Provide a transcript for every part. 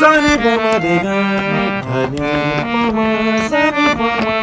Sani bama de ga Tani bama Sani bama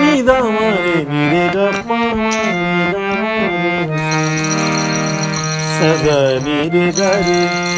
Ni da ma re ni re ga ma ma ni da ma re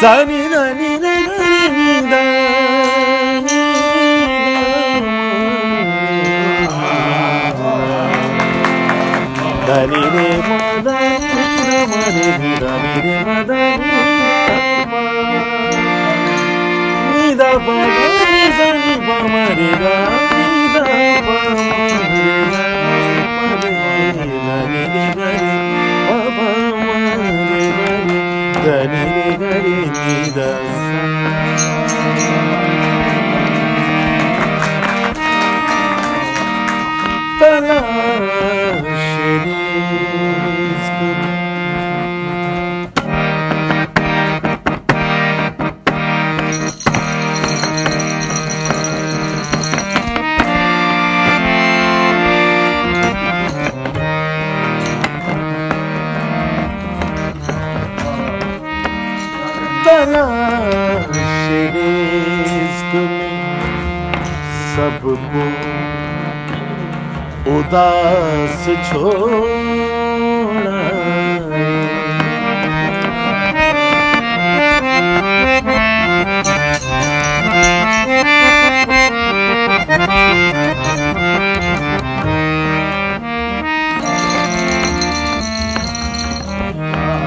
sa ni na ni na ni da ni ni ma da ni ra ma ni ni da ni ni da ni ma ni da pa ni sa ni ma ni da ni da pa रिज़्क़ में सबको उदास छोड़ा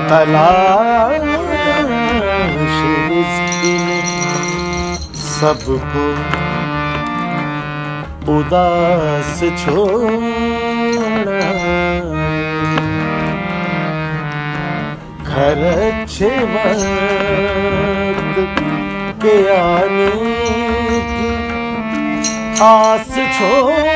तलाश सबको उदास छोड़ा। घर अच्छे के आने की आस छोड़ा।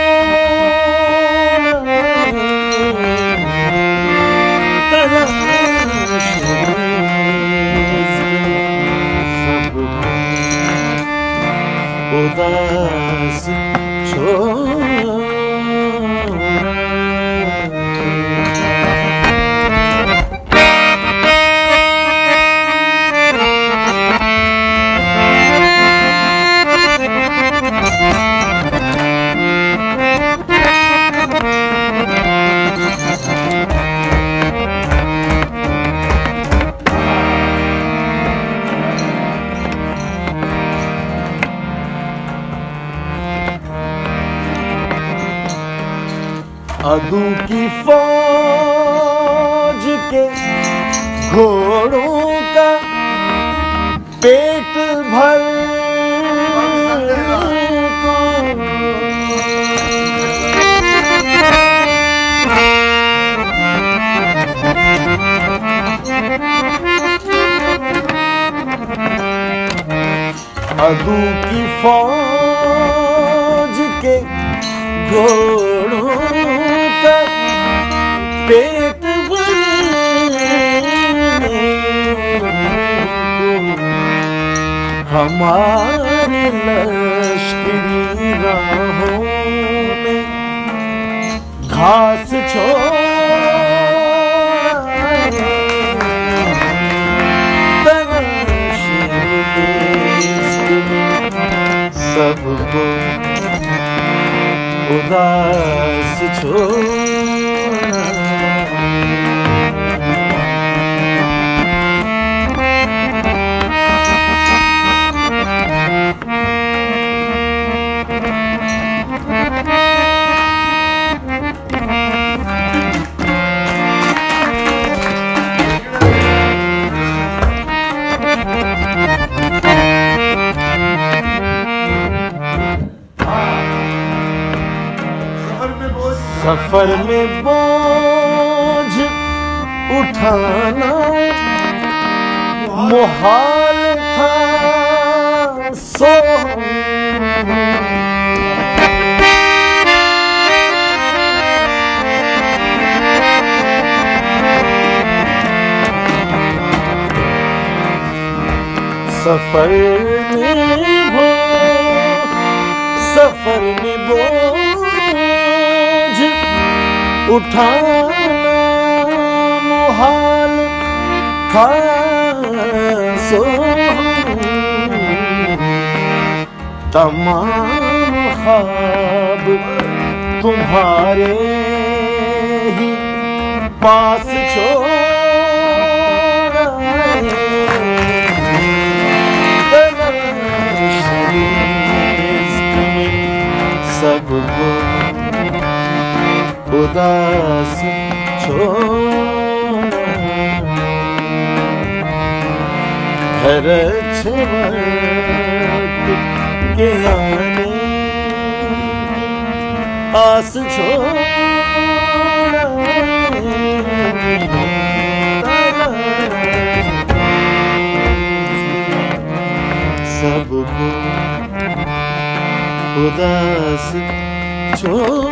अदू की फौज के घोड़ों का पेट भर अदू की फौज के घोड़ों हमारे लश्करी राहों में घास छोड़ सबको उदास छोड़ा सफ़र में बोझ उठाना मुहाल था सो सफ़र में हो सफ़र में उठाना मुहाल था तमाम ख्वाब तुम्हारे ही पास छोड़ सबको उदास sevdası çok. Her çevaklık geyane Ası çok. Sabıkı Udası Shobha